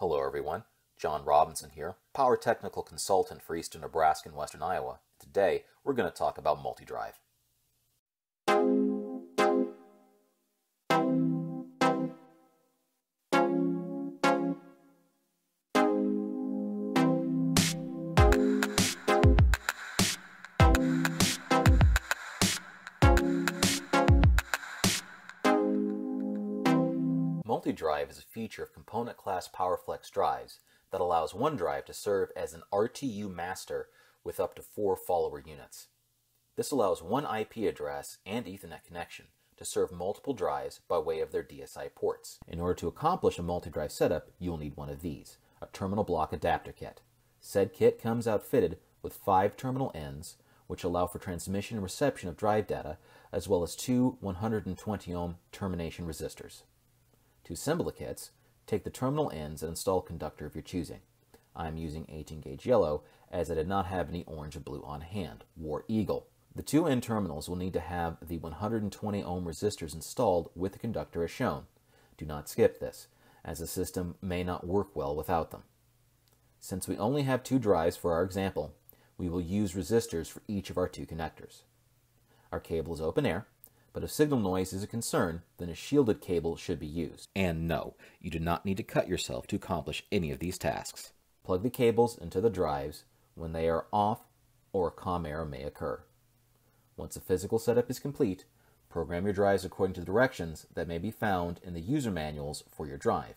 Hello everyone, John Robinson here, Power Technical Consultant for Eastern Nebraska and Western Iowa. Today we're going to talk about multi-drive. Multi-drive is a feature of component class PowerFlex drives that allows one drive to serve as an RTU master with up to four follower units. This allows one IP address and Ethernet connection to serve multiple drives by way of their DSI ports. In order to accomplish a multi-drive setup, you will need one of these, a terminal block adapter kit. Said kit comes outfitted with five terminal ends, which allow for transmission and reception of drive data, as well as two 120 ohm termination resistors. To assemble the kits, take the terminal ends and install a conductor of your choosing. I am using 18 gauge yellow as I did not have any orange or blue on hand, War Eagle. The two end terminals will need to have the 120 ohm resistors installed with the conductor as shown. Do not skip this, as the system may not work well without them. Since we only have two drives for our example, we will use resistors for each of our two connectors. Our cable is open air, but if signal noise is a concern, then a shielded cable should be used. And no, you do not need to cut yourself to accomplish any of these tasks. Plug the cables into the drives when they are off or a COM error may occur. Once the physical setup is complete, program your drives according to the directions that may be found in the user manuals for your drive,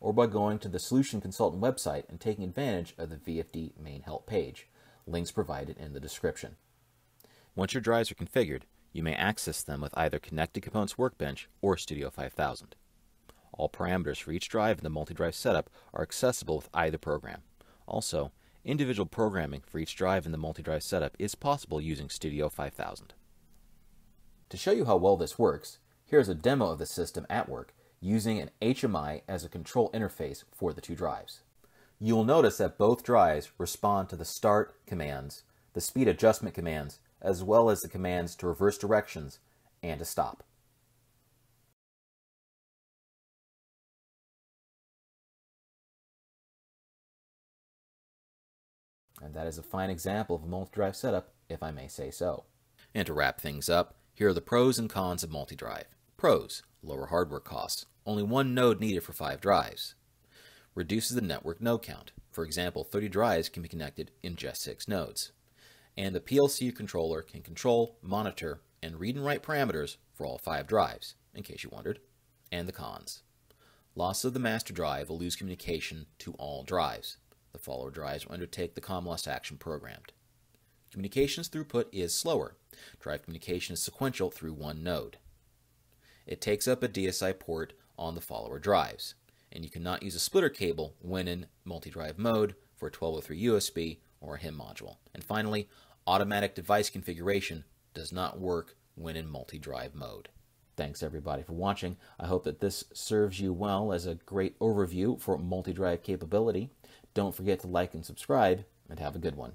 or by going to the Solution Consultant website and taking advantage of the VFD main help page, links provided in the description. Once your drives are configured, you may access them with either Connected Components Workbench or Studio 5000. All parameters for each drive in the multi-drive setup are accessible with either program. Also, individual programming for each drive in the multi-drive setup is possible using Studio 5000. To show you how well this works, here's a demo of the system at work using an HMI as a control interface for the two drives. You will notice that both drives respond to the start commands, the speed adjustment commands, as well as the commands to reverse directions and to stop. And that is a fine example of a multi-drive setup, if I may say so. And to wrap things up, here are the pros and cons of multi-drive. Pros, lower hardware costs, only one node needed for five drives. Reduces the network node count. For example, 30 drives can be connected in just 6 nodes and the PLC controller can control, monitor, and read and write parameters for all five drives, in case you wondered, and the cons. Loss of the master drive will lose communication to all drives. The follower drives will undertake the COM loss action programmed. Communications throughput is slower. Drive communication is sequential through one node. It takes up a DSI port on the follower drives, and you cannot use a splitter cable when in multi-drive mode for a 1203 USB or a HIM module. And finally, automatic device configuration does not work when in multi-drive mode. Thanks everybody for watching. I hope that this serves you well as a great overview for multi-drive capability. Don't forget to like and subscribe, and have a good one.